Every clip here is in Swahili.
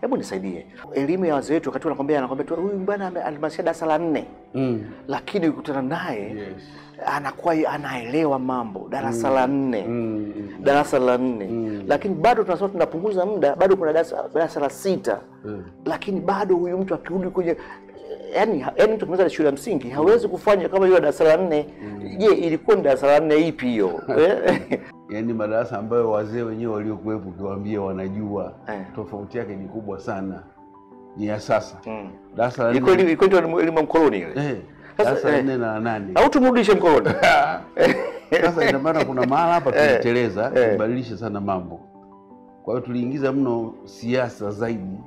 Hebu nisaidie, elimu ya wazee wetu, wakati wanakwambia anakwambia tu huyu bwana alimalizia darasa la nne, Mm. lakini ukikutana naye Yes. anakuwa anaelewa mambo darasa la nne Mm. darasa la nne lakini bado tunasema tunapunguza muda, bado kuna darasa, darasa la sita Mm. lakini bado huyu mtu akirudi kwenye yani, yani mtu akimaliza shule ya msingi hawezi kufanya kama hiyo darasa la nne. Je, ilikuwa ni darasa la nne ipi hiyo? Yaani madarasa ambayo wazee wenyewe waliokuwepo ukiwaambia wanajua Eh. tofauti yake ni kubwa sana, ni ya sasa. Mm. Darasa la nne elimu ndio elimu mkoloni ile, eh, Sasa, darasa la eh. nne na la nane au tumrudishe mkoloni? Sasa ina maana kuna mahala hapa Eh, tuliteleza, eh. sana mambo. Kwa hiyo tuliingiza mno siasa zaidi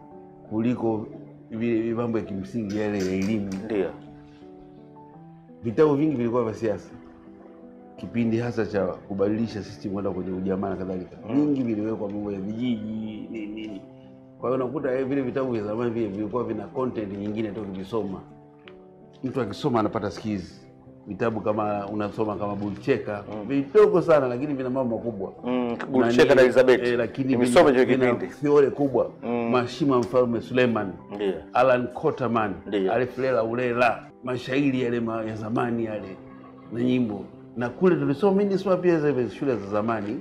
kuliko vile mambo ya kimsingi yale ya elimu. Ndio. Vitabu vingi vilikuwa vya siasa kipindi hasa cha kubadilisha system kwenda kwenye ujamaa na kadhalika, vingi viliwekwa mambo ya vijiji nini nini. Kwa hiyo unakuta eh, vile vitabu vya zamani vile vilikuwa vina content nyingine tu, ukisoma mtu akisoma anapata skills. Vitabu kama unasoma kama Bulcheka vidogo sana, lakini vina mambo makubwa Mm, Bulcheka na Elizabeth. eh, lakini Nimesoma hiyo kipindi. theory kubwa Mm. Mashima Mfalme Suleiman yeah. Alan Kotaman, yeah. Alif Lela Ulela, mashairi yale ya zamani yale na nyimbo. Na kule tulisoma, mimi nilisoma pia zile shule za zamani,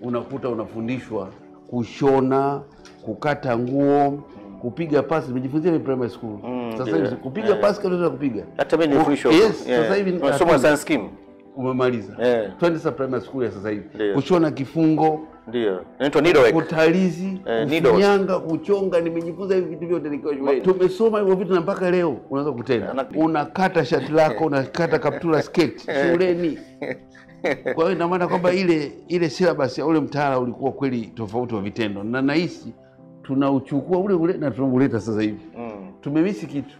unakuta unafundishwa kushona, kukata nguo, kupiga pasi. Nimejifunzia ni primary school. Mm, Sasa hivi yeah. kupiga yeah. pasi kabla ya kupiga. Hata mimi nilifundishwa. Yes, yeah. sasa hivi Nasoma hatuna. Umemaliza. yeah. Twende sasa primary school ya sasa hivi. Kushona kifungo, Ndio. Inaitwa needlework. kutalizi, Eh, kuchonga. Nimejifunza hivi vitu vyote nikiwa shuleni. Tumesoma hivyo vitu na mpaka leo unaweza kutenda. Unakata shati lako, unakata kaptula sketi shuleni. Kwa hiyo ina maana kwamba ile ile syllabus ya ule mtaala ulikuwa kweli tofauti wa vitendo, na nahisi tunauchukua ule ule na tunauleta sasa hivi. Mm. Tumemisi kitu.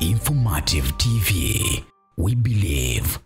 Informative TV. We believe